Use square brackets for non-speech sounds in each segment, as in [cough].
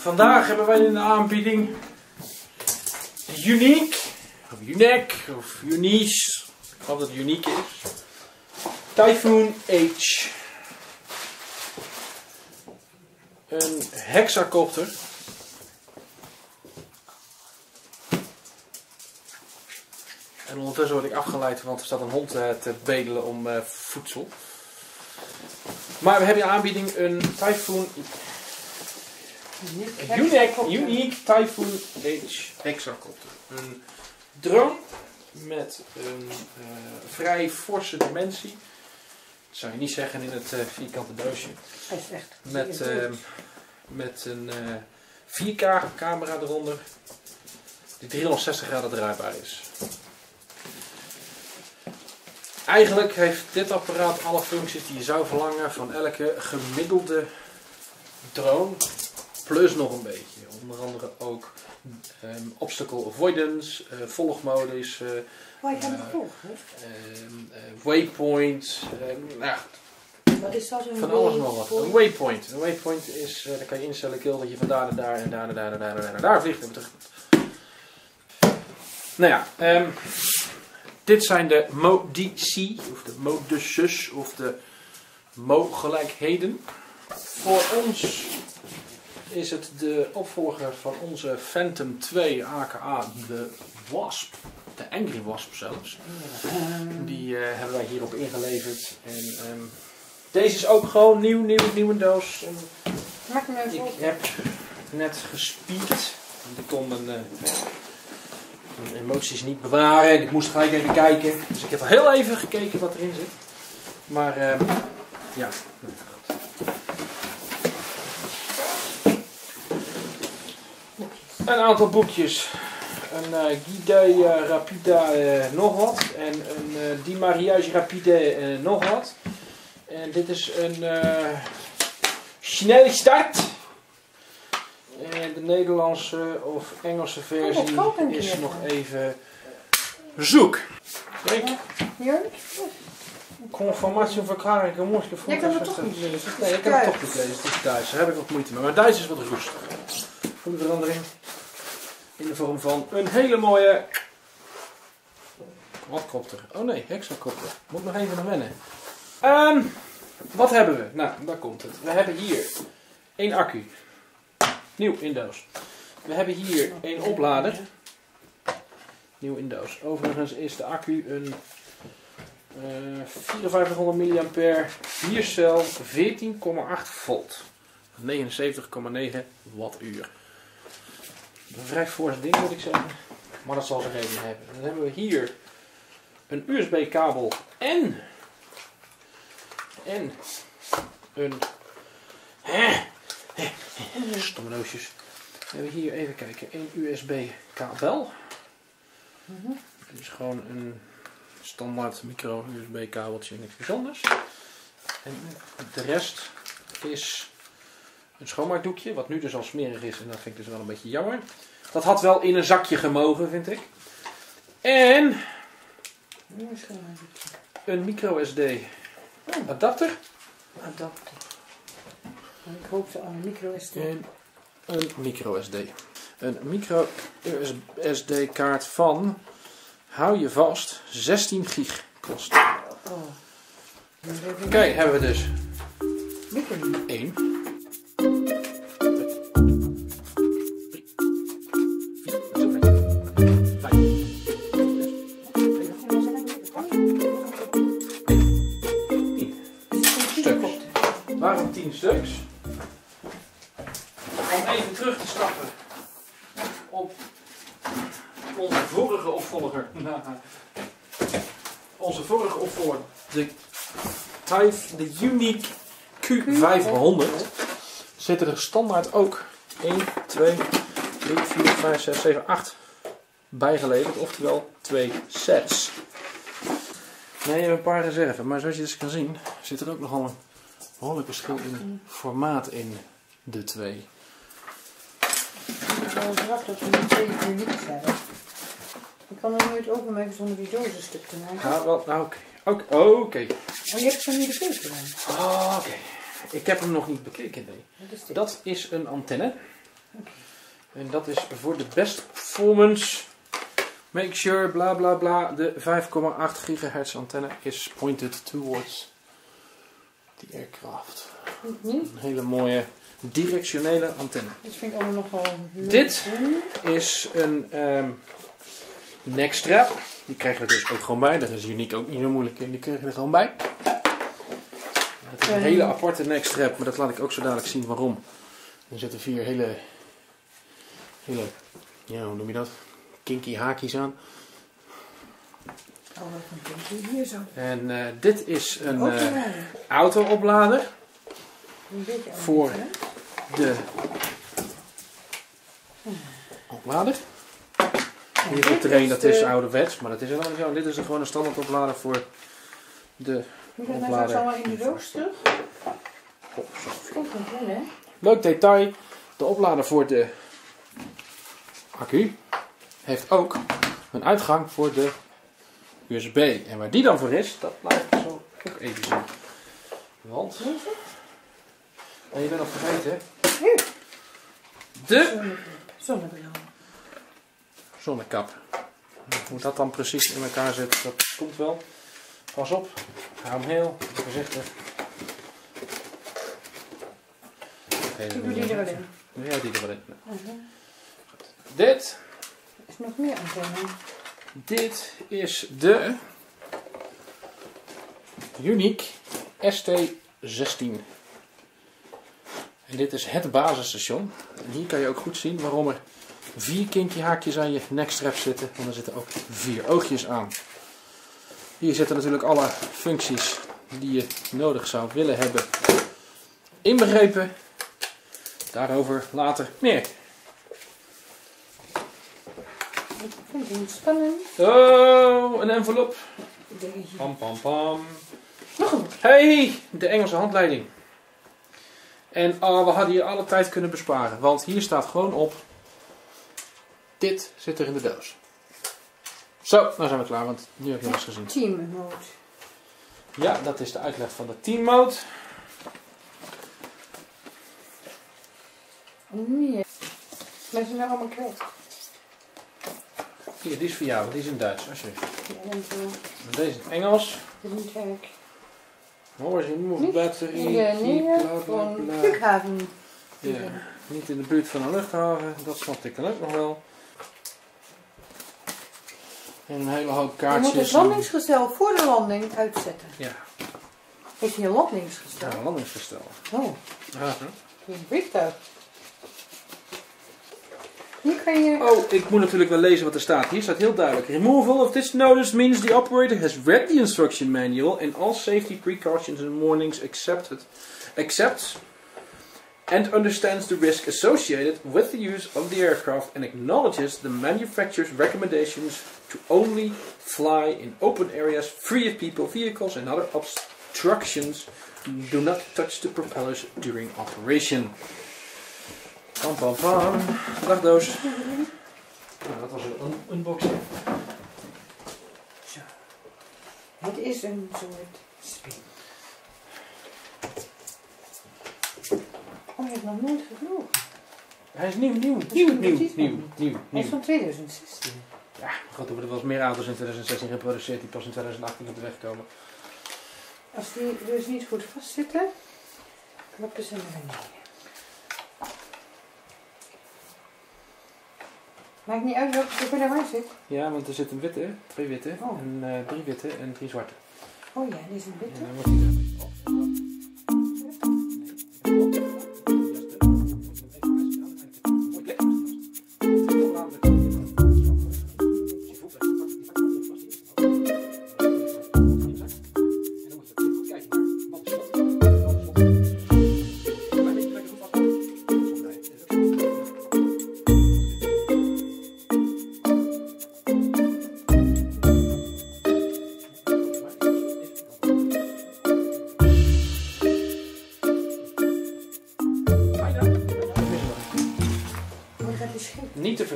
Vandaag hebben wij in de aanbieding Unique, of Unique, of Unice, ik geloof dat het Unique is. Typhoon H. Een hexacopter. En ondertussen word ik afgeleid, want er staat een hond eh, te bedelen om eh, voedsel. Maar we hebben in aanbieding een Typhoon een unique, unique Typhoon H hexacopter. Een drone met een eh, vrij forse dimensie. Dat zou je niet zeggen in het eh, vierkante doosje. Hij is echt. Met, eh, met een eh 4K camera eronder. Die 360 graden draaibaar is. Eigenlijk heeft dit apparaat alle functies die je zou verlangen van elke gemiddelde drone. Plus nog een beetje. Onder andere ook ehm, obstacle avoidance, eh, volgmodus, Waar je ehm, eh, waypoint. ehm, nou, Wat is dat? Een van alles nog wat. Een waypoint. Een waypoint is, dan kan je instellen, kill, dat je van daar naar daar en daar naar daar en daar en daar naar daar vliegt. En terug. Nou ja, dit zijn de modici, of de moduses, of de mogelijkheden. Voor ons is het de opvolger van onze Phantom 2, aka de Wasp. De Angry Wasp zelfs. Die eh, hebben wij hierop ingeleverd. En ehm, deze is ook gewoon nieuw, nieuw, nieuwe doos. En Maak hem even ik op. heb net gespierd. Want ik kon mijn, eh, mijn emoties niet bewaren. En ik moest gelijk even kijken. Dus ik heb al heel even gekeken wat erin zit. Maar ehm, ja. nou, goed. Een aantal boekjes. Een eh Guide eh, Rapida eh, nog wat. En een eh Di Mariage Rapide nog wat. En dit is een snelle start. En de Nederlandse of Engelse versie Oh, een is nog even zoek. Kijk, Hier? conformatie verklaring, ik moest Jij kan het toch niet lezen. Nee, ik kan het toch niet lezen. Het is Duits. Daar heb ik wat moeite mee. Maar Duits is wat roestig. Goede verandering. In de vorm van een hele mooie quadcopter. Oh nee, hexacopter. Moet nog even naar wennen. Ehm, wat hebben we? Nou, daar komt het. We hebben hier één accu. Nieuw in doos. We hebben hier één oplader. Nieuw in doos. Overigens is de accu een eh 5400 mAh 4 cel 14,8 volt. 79,9 wattuur. Een vrij fors ding moet ik zeggen. Maar dat zal zijn reden hebben. Dan hebben we hier een USB kabel en, en een stomme. We hebben hier even kijken. Een USB kabel. Dit is gewoon een standaard micro USB kabeltje, niks bijzonders. En de rest is een schoonmaakdoekje, wat nu dus al smerig is en dat vind ik dus wel een beetje jammer. Dat had wel in een zakje gemogen, vind ik. En een micro SD adapter Adapter. Ik hoop ze aan een micro SD. en een micro SD. Een micro SD kaart van, hou je vast, 16 gig kost. Oh. Dan hebben we Kijk, hebben we dus Micro niet. 1. Om even terug te stappen op onze vorige opvolger. [laughs] Onze vorige opvolger, de de Unique Q500, zitten er standaard ook 1, 2, 3, 4, 5, 6, 7, 8 bijgeleverd. Oftewel twee sets. Nee, je hebt een paar reserve. Maar zoals je dus kan zien, zit er ook nogal een behoorlijk verschil in formaat in de twee. Het is wel dat we niet twee uniek zijn. Ik kan er nooit openmaken zonder die doos een stuk te maken. Ja, wel, nou, oké. Maar je hebt van hier de keuze gedaan. Ah, Oké. Ik heb hem nog niet bekeken, nee. Wat is dit? Dat is een antenne. En dat is voor de best performance. Make sure, bla bla bla, de 5,8 gigahertz antenne is pointed towards the aircraft. Niet. Een hele mooie directionele antenne. Dit vind ik allemaal nogal. Dit? Is een ehm neckstrap. Die krijgen we er dus ook gewoon bij. Daar is uniek ook niet zo moeilijk in. Die krijgen we er gewoon bij. Het is een hele aparte neckstrap, maar dat laat ik ook zo dadelijk zien waarom. Er zitten vier hele, hele, ja hoe noem je dat? Kinky haakjes aan. Hier zo. En eh, dit is een lijn. auto-oplader voor- de oplader. Hier En op terrein, dat de- is ouderwets, maar dat is helemaal niet zo. Dit is een gewoon een standaard oplader voor de... Oplader. straks allemaal in de hè? Leuk detail, de oplader voor de accu heeft ook een uitgang voor de USB. En waar die dan voor is, dat laat ik zo ook even zien. Want, het? en je bent nog vergeten, de Zonnebril. Zonnekap. Hoe dat dan precies in elkaar zit, dat komt wel. Pas op, hou hem heel voorzichtig. Doe die er wel in. Jij die er wel in? Mhm. Dit Er is nog meer antenne. Dit is de Unique ST16. En dit is het basisstation. En hier kan je ook goed zien waarom er vier kinky haakjes aan je nekstrap zitten. Want er zitten ook vier oogjes aan. Hier zitten natuurlijk alle functies die je nodig zou willen hebben inbegrepen. Daarover later meer. Ik vind het spannend. Oh, een envelop. Pam pam pam. Nog een. Hey, de Engelse handleiding. En oh, we hadden hier alle tijd kunnen besparen. Want hier staat gewoon op. Dit zit er in de doos. Zo, nou zijn we klaar, want nu heb je eens gezien. Team mode. Ja, dat is de uitleg van de team mode. Nee. Maar ze zijn allemaal kwijt. Hier, die is voor jou, die is in Duits, alsjeblieft. Ja, dankjewel. En Deze in Engels. Is werk. Hoor je, move Niet battery, In de bla van. Ja, niet in de buurt van een luchthaven, dat snap ik dan ook nog wel. En een hele hoop Je moet kaartjes. het landingsgestel voor de landing uitzetten. Ja, Heeft hij een landingsgestel? ja, een landingsgestel. Oh, Aha. een vliegtuig. Oh, ik moet natuurlijk wel lezen wat er staat. Hier staat heel duidelijk. Removal of this notice means the operator has read the instruction manual and all safety precautions and warnings accepted, accepts and understands the risk associated with the use of the aircraft and acknowledges the manufacturer's recommendations to only fly in open areas free of people, vehicles and other obstructions. Do not touch the propellers during operation. Pam pam pam. Dag doos. Nou, dat was een un- unboxing. Zo. Het is een soort spin. Oh, je hebt nog nooit gevlogen. Hij is nieuw, nieuw, is nieuw, nieuw, nieuw, nieuw, Hij is van 2016. Ja, maar goed, er worden wel eens meer auto's in 2016 geproduceerd die pas in 2018 op de weg komen. Als die dus niet goed vastzitten, klappen ze naar beneden. Maakt niet uit welke er nou zit. Ja, want er zit een witte, twee witte, Oh. en eh, drie witte en drie zwarte. Oh ja, die is een En witte.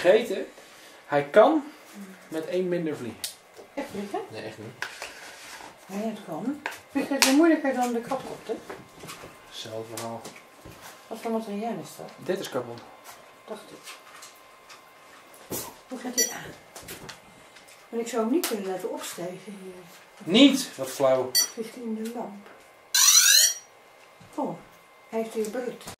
Vergeten, hij kan met één minder vliegen. Echt vliegen? Nee, echt niet. Ja, het kan. Vliegen is moeilijker dan de kapkop, hè? Hetzelfde verhaal. Wat voor materiaal is dat? Dit is carbon. dacht ik. Hoe gaat hij aan? Maar ik zou hem niet kunnen laten opstijgen hier. Niet! Wat flauw. Richting de lamp. Oh, hij heeft weer brut.